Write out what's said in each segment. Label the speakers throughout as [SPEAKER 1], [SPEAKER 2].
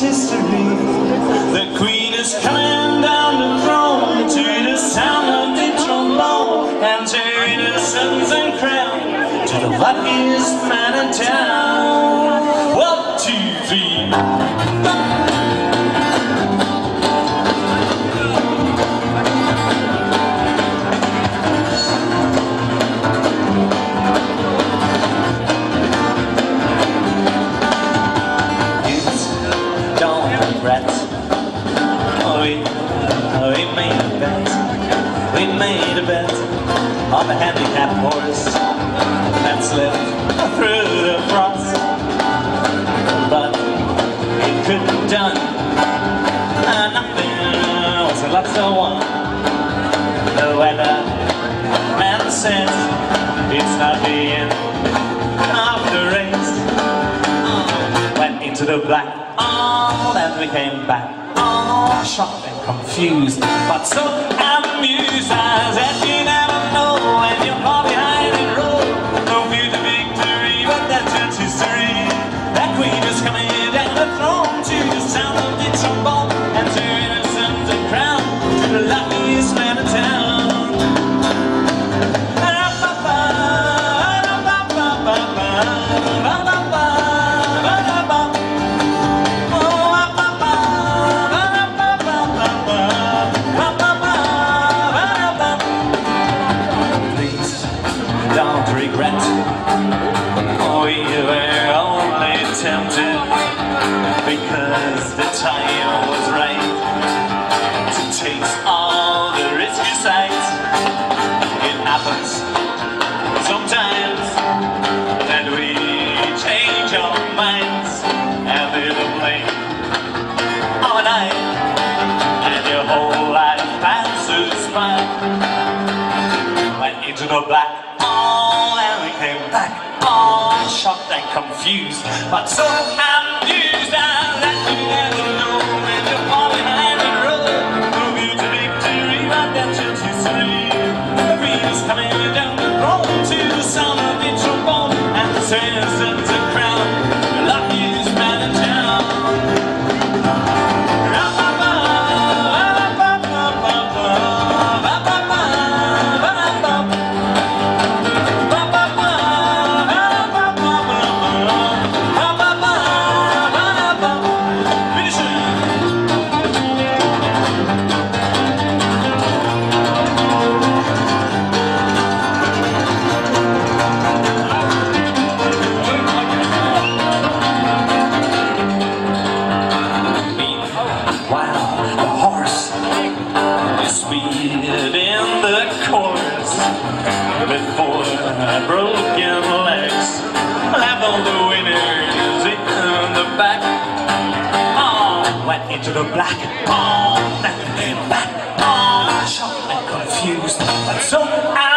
[SPEAKER 1] history. The queen is coming down the throne to the sound of the trombone and her innocence and crown to the luckiest man in town. One, two, three. Made a handicapped horse that slipped through the frost. But it couldn't done. Nothing was left to want. The weather man says it's not the end of the race oh, went into the black. Oh, then we came back. Oh, shocked and confused, but so amused because the time was right to taste all the risky sights. It happens shocked and confused, but so amused that you never know when with four broken legs. Left all the winners in the back. Oh, went into the black. Came back. Oh, shocked and confused, but so amused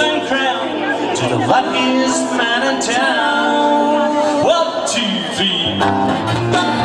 [SPEAKER 1] and to the luckiest man in town. One, two, three.